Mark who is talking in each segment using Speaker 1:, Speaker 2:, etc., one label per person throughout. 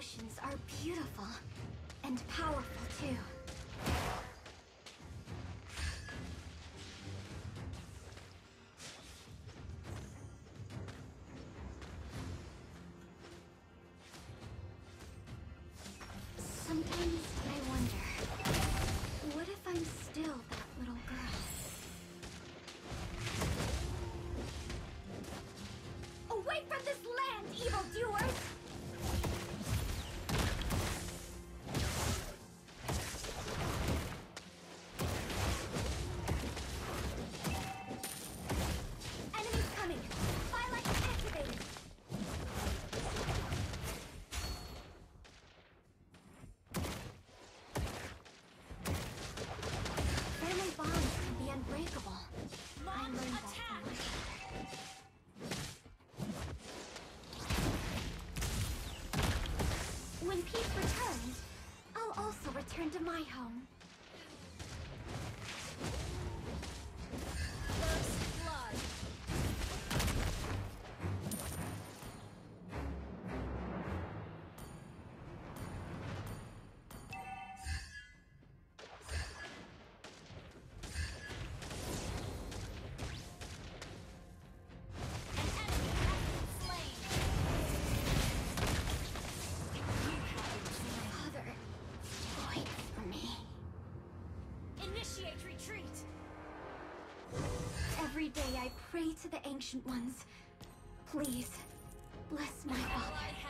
Speaker 1: emotions are beautiful. And powerful, too. Every day I pray to the Ancient Ones. Please, bless my father.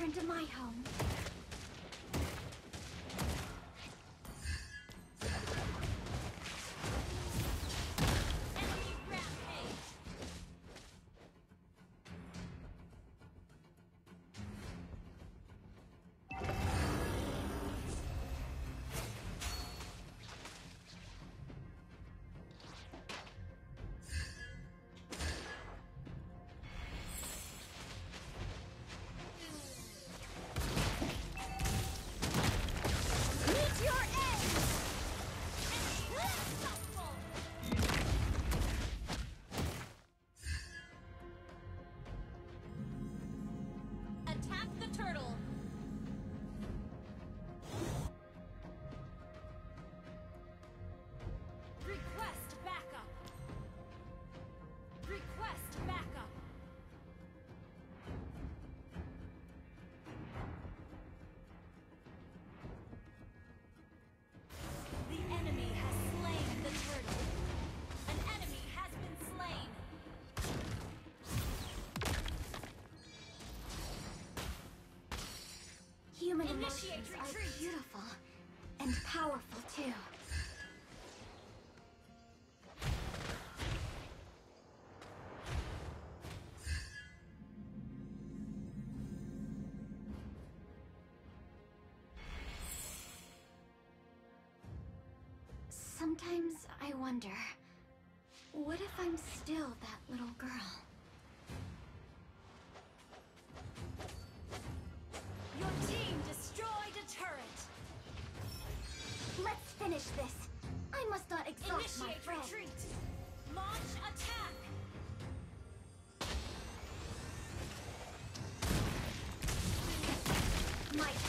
Speaker 1: return to my home.
Speaker 2: Initiate
Speaker 1: retreat. are beautiful and powerful
Speaker 2: too. Sometimes I wonder, what if I'm still that little girl?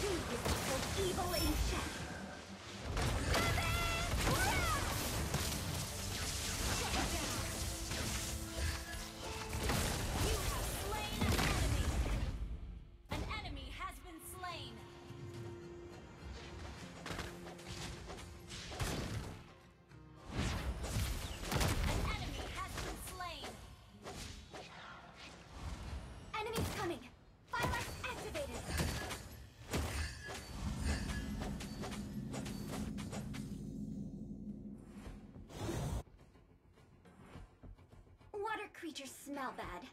Speaker 2: Keep evil in check. creatures smell bad,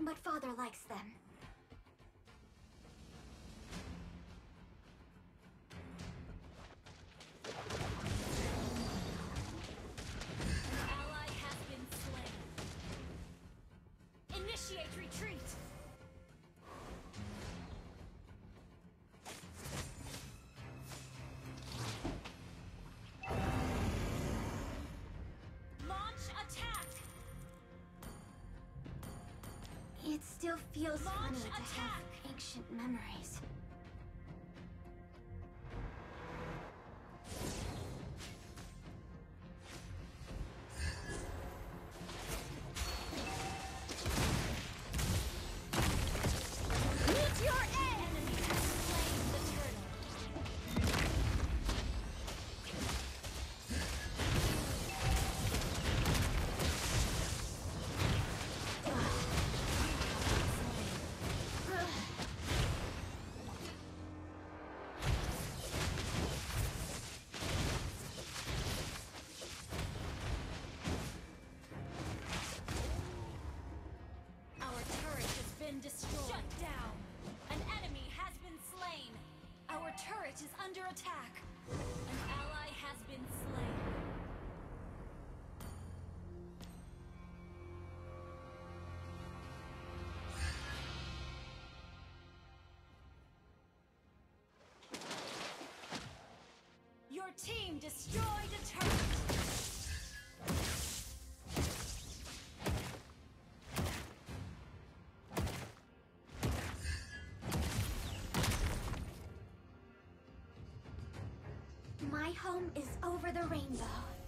Speaker 2: but father likes them. It still feels
Speaker 1: Launch
Speaker 2: funny attack. to have ancient memories.
Speaker 1: Your team destroyed a turret!
Speaker 2: My home is over the rainbow.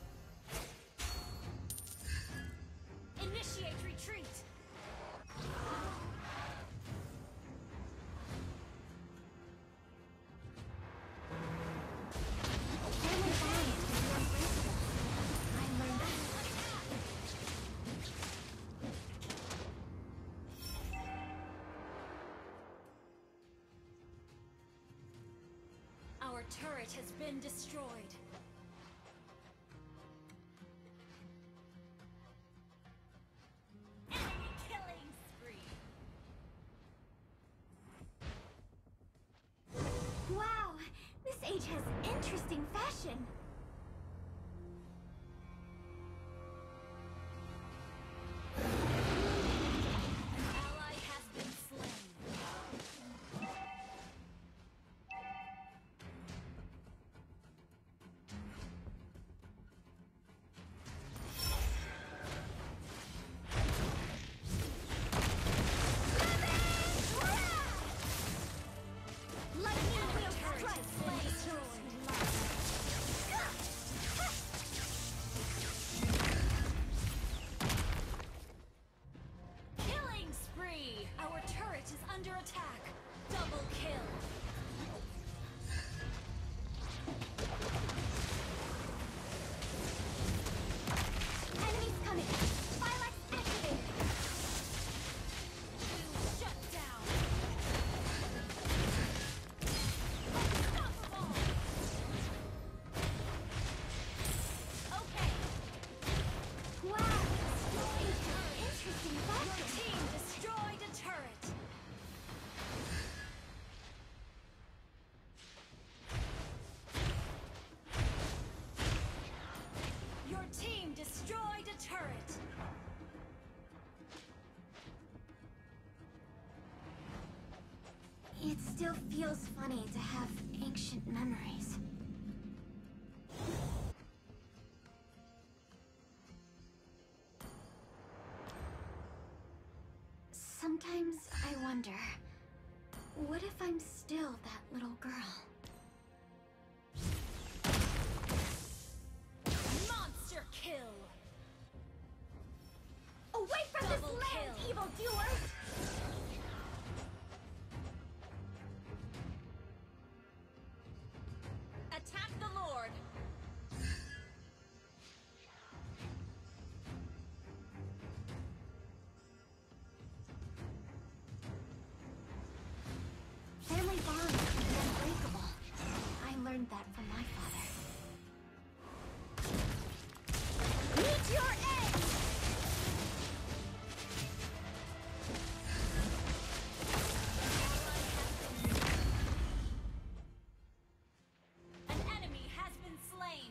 Speaker 1: been destroyed. Still feels funny to have ancient memories. Sometimes I wonder, what if I'm still that little girl?
Speaker 2: Monster kill!
Speaker 1: Away from
Speaker 2: Double
Speaker 1: this land,
Speaker 2: kill.
Speaker 1: evildoers! Family can be unbreakable. I learned that from my father. Meet your end!
Speaker 2: An enemy has been slain!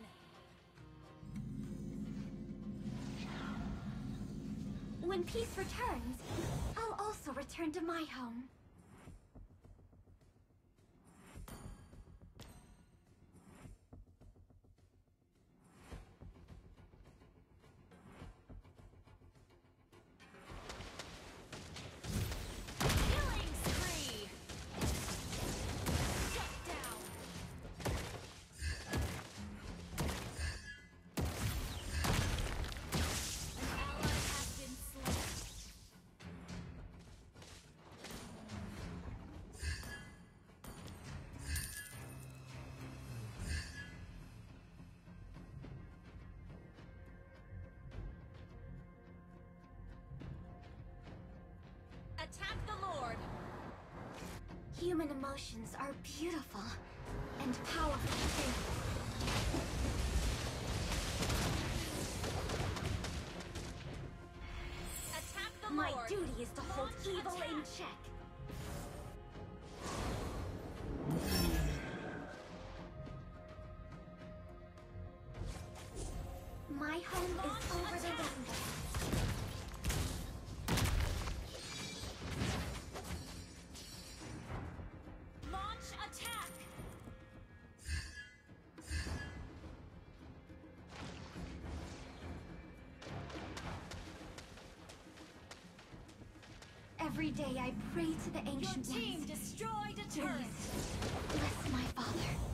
Speaker 1: When peace returns, I'll also return to my home.
Speaker 2: Attack the Lord!
Speaker 1: Human emotions are beautiful and powerful too.
Speaker 2: Attack the
Speaker 1: My
Speaker 2: Lord!
Speaker 1: duty is to hold
Speaker 2: Launch
Speaker 1: evil in check. My home
Speaker 2: Launch
Speaker 1: is Every day I pray to the
Speaker 2: Your
Speaker 1: ancient
Speaker 2: team
Speaker 1: ones.
Speaker 2: destroyed a turret!
Speaker 1: Bless my father.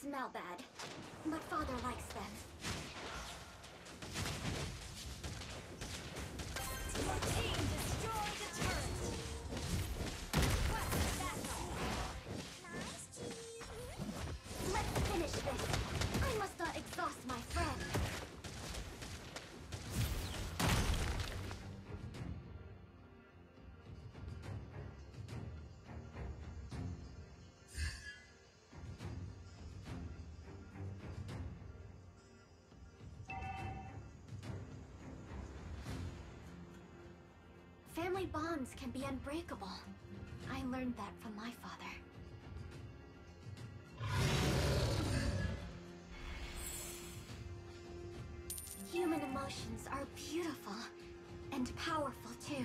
Speaker 1: smell bad, but father likes them. Family bonds can be unbreakable. I learned that from my father. Human emotions are beautiful and powerful too.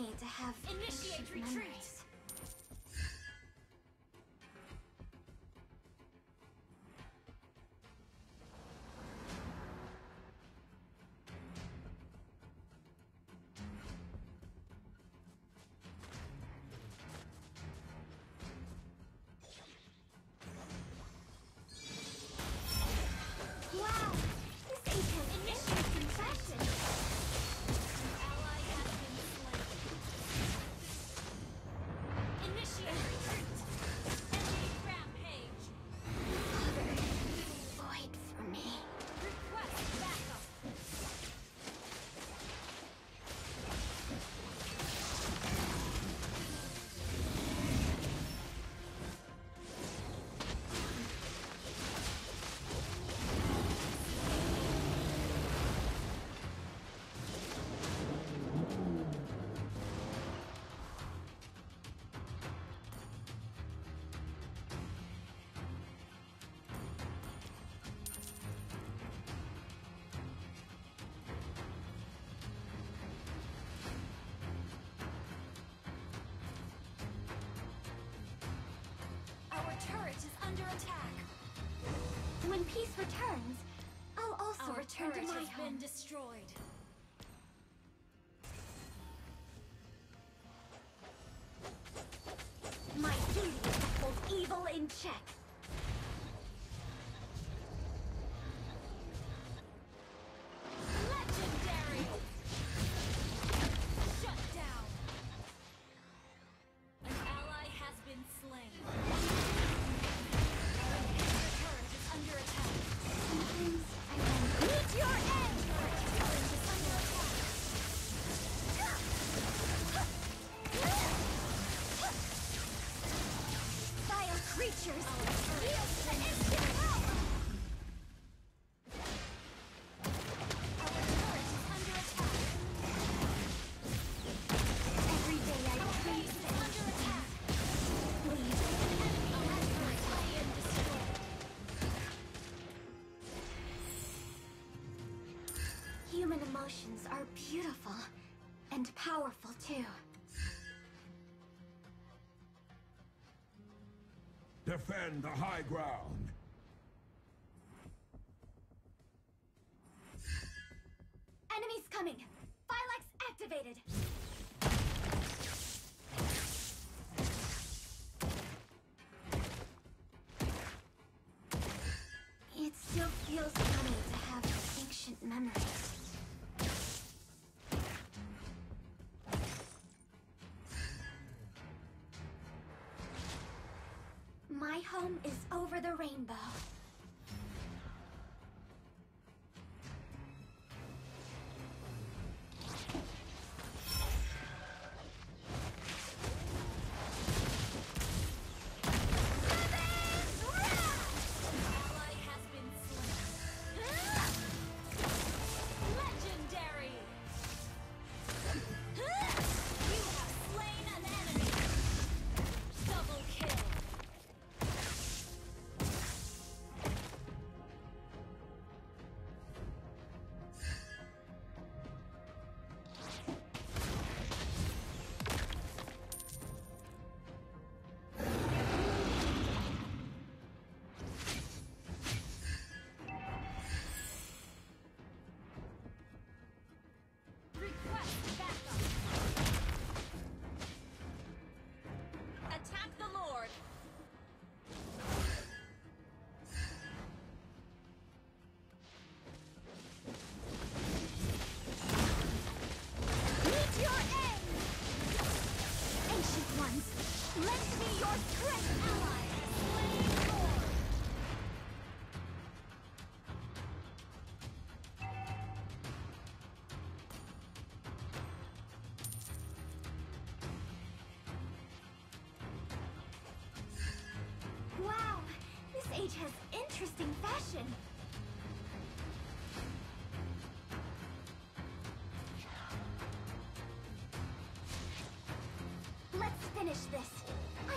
Speaker 1: need to have
Speaker 2: initiate retreat.
Speaker 1: Memories.
Speaker 2: turret is under attack.
Speaker 1: When peace returns, I'll also
Speaker 2: Our
Speaker 1: return to my
Speaker 2: has
Speaker 1: home.
Speaker 2: been destroyed.
Speaker 1: emotions are beautiful and powerful too.
Speaker 3: Defend the high ground.
Speaker 1: Enemies coming. Phylax activated. is over the rainbow.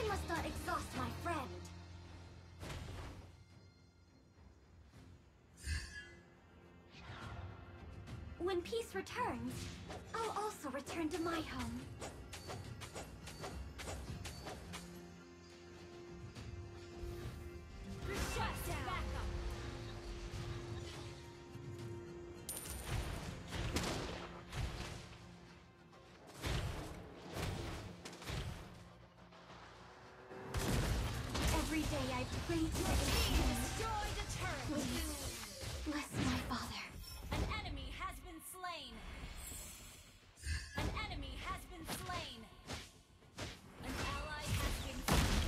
Speaker 1: Must not exhaust my friend. When peace returns, I'll also return to my home. I pray to the
Speaker 2: destroyed a turret!
Speaker 1: Please, bless my father.
Speaker 2: An enemy has been slain! An enemy has been slain! An ally has been slain!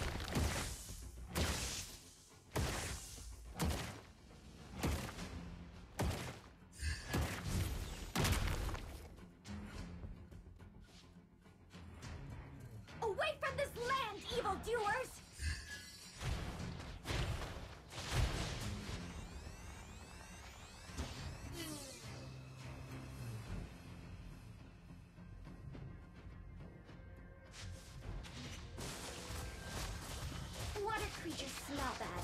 Speaker 1: Away from this land, evildoers! Smell bad.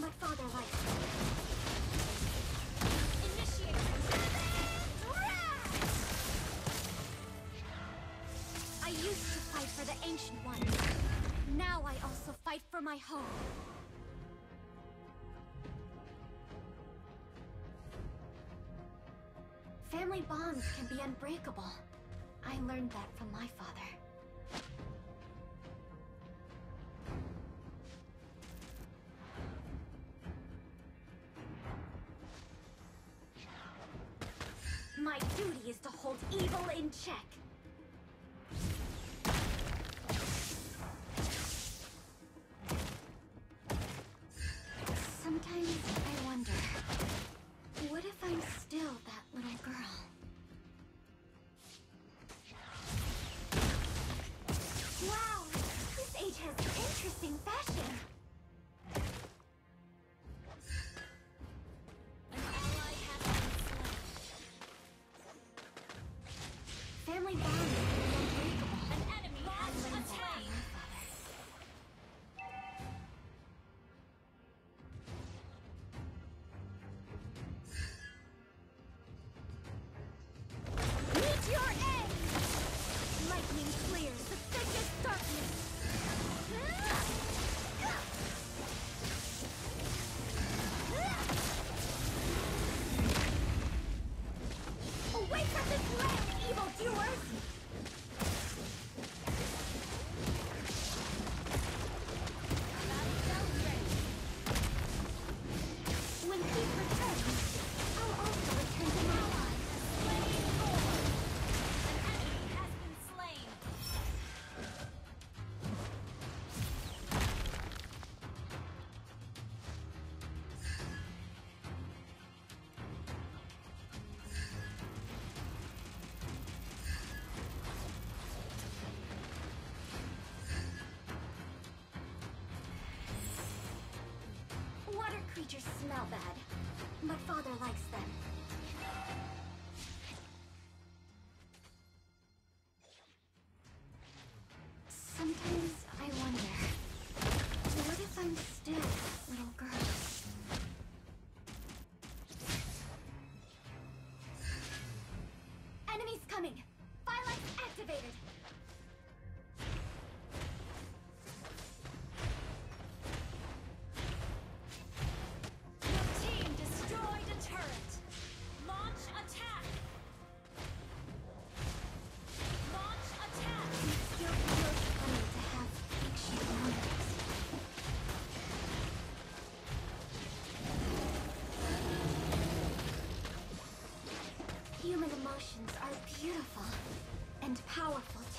Speaker 1: My father likes.
Speaker 2: Initiate!
Speaker 1: I used to fight for the Ancient Ones. Now I also fight for my home. Family bonds can be unbreakable. I learned that from my father. Smell bad. My father likes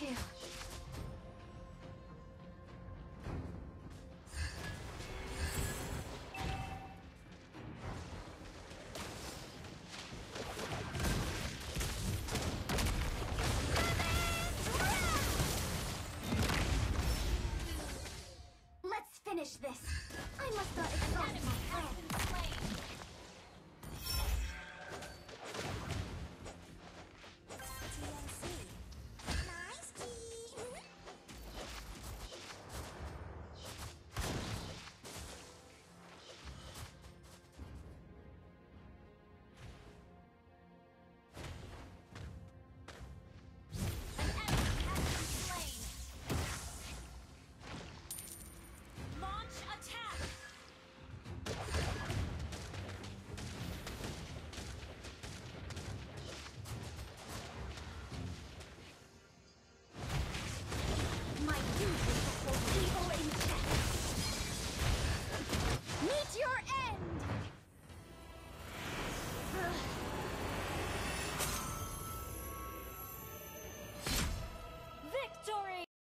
Speaker 1: Huge. Let's finish this. I must not